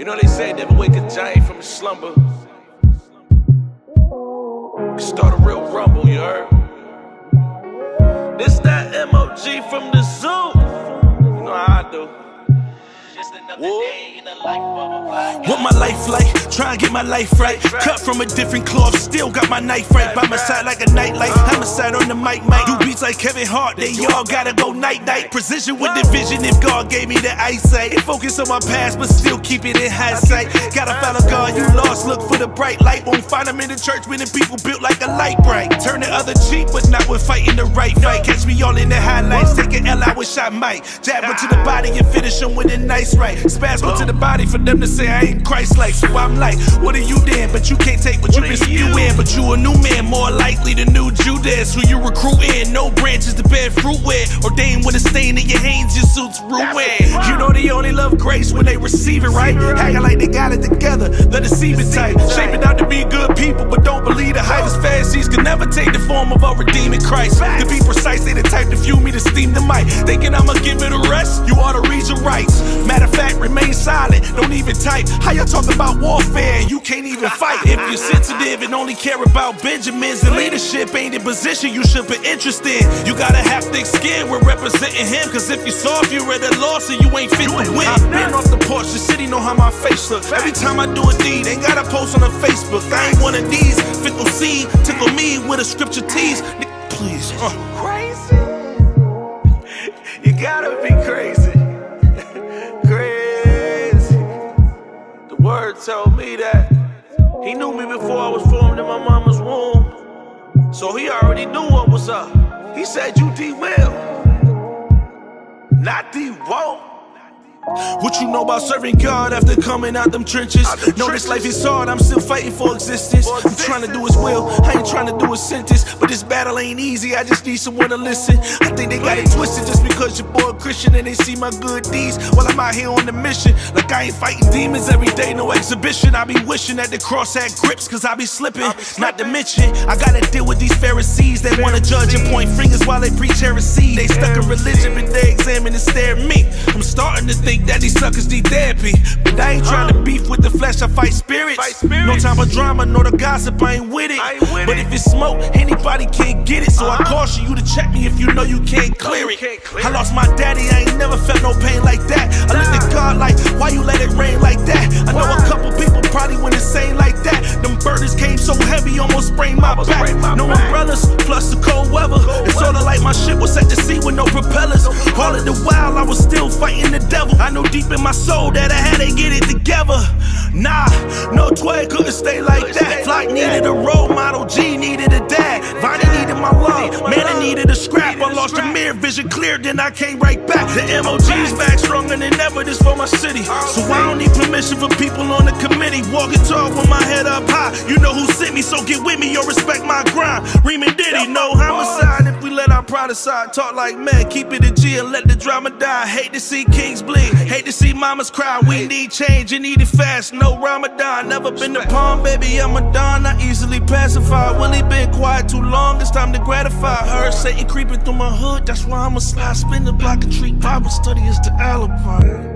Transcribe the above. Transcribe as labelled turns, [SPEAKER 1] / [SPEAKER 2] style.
[SPEAKER 1] You know they say never wake a giant from his slumber. Start a real rumble, you heard? This that MOG from the zoo. You know how I do.
[SPEAKER 2] What my life like? Try and get my life right. Cut from a different cloth, still got my knife right. By my side like a nightlight. Homicide on the mic, mic. Do beats like Kevin Hart, they all gotta go night night. Precision with the vision if God gave me the eyesight. Focus on my past, but still keep it in hindsight. Gotta follow God, you lost. Look for the bright light. Won't find them in the church when the people built like a Lite-Brite. Turn the other cheek, but not when fighting the right fight. Catch me all in the highlights. Take an L, I wish I might. Jab her to the body and finish them with a nice right. Spasm to the body for them to say I ain't Christ like. So I'm like, what are you then? But you can't take what you've been spewing. But you a new man, more likely the new Judas. Who you recruiting? No branches to bear fruit with. Ordained with a stain in your hands, your suit's ruined. You know they only love grace when they receive it, right? Acting like they got it together, the deceiving type. Shaping out to be good people, but don't believe the hype. Pharisees can never take the form of a redeeming Christ. To be precise, they the type to fuel me to steam the mic. Thinking I'ma give it a rest, you ought to read your rights. Matter of fact, remain silent, don't even type. How y'all talk about warfare and you can't even fight? If you're sensitive and only care about Benjamins, the leadership ain't the position you should be interested in. You gotta have thick skin, we're representing him. Cause if you soft, you're at a loss and you ain't fit to win. I've been off the porch, the city know how my face look. Every time I do a deed, ain't gotta post on a Facebook. I ain't one of these. Fickle seed, tickle me with a scripture tease. Please. Uh.
[SPEAKER 1] Crazy. You gotta be crazy. crazy. The word told me that he knew me before I was formed in my mama's womb. So he already knew what was up. He said, You D will.
[SPEAKER 2] What you know about serving God after coming out them trenches?
[SPEAKER 1] Out
[SPEAKER 2] know this life is hard, I'm still fighting for existence.
[SPEAKER 1] For
[SPEAKER 2] I'm trying to do His will, I ain't trying to do His sentence. But this battle ain't easy, I just need someone to listen. I think they got it twisted just because your boy Christian and they see my good deeds while I'm out here on the mission. Like I ain't fighting demons every day, no exhibition. I be wishing that the cross had grips, cause I be slipping. Not to mention, I gotta deal with these Pharisees that wanna judge and point fingers while they preach heresy. They stuck in religion, but they examine and stare at me. I'm starting to think that these suckers need therapy. But I ain't trying to beef with the flesh, I fight spirits. No time for drama, no the gossip, I ain't with it.
[SPEAKER 1] I
[SPEAKER 2] but if it's smoke, anybody can't get it. So I
[SPEAKER 1] Uh-huh.
[SPEAKER 2] caution you to check me if you know you can't clear it.
[SPEAKER 1] clear
[SPEAKER 2] I lost my daddy, I ain't never felt no pain like that. I looked at God like, why you let it rain like that? I know a couple people probably went insane like that. Them burdens came so heavy, almost sprained my back. No umbrellas, plus the cold weather. it's sorta like my ship was set to sea with no propellers. All of the while, I was still fighting the devil. I know deep in my soul that I had to get it together. Nah, no tway couldn't stay like that. Flock needed a role model, G needed a dad. My man, I needed a scrap. I
[SPEAKER 1] a
[SPEAKER 2] lost
[SPEAKER 1] scrap.
[SPEAKER 2] mirror, vision clear, then I came right back. The MOG's back stronger than ever, this for my city. So I don't need permission for people on the committee. Walking tall with my head up high. You know who sent me, so get with me or respect my grind. Reeman Diddy, no homicide let our pride aside. Talk like men, keep it a G and let the drama die. Hate to see kings bleed, hate to see mamas cry. We need change and need it fast. No Ramadan, never been to Palm, baby. I'm a don, not easily pacified. Willie been quiet too long, it's time to gratify. Heard Satan creeping through my hood, that's why I'ma slide, spin the block and treat Bible study as the alibi.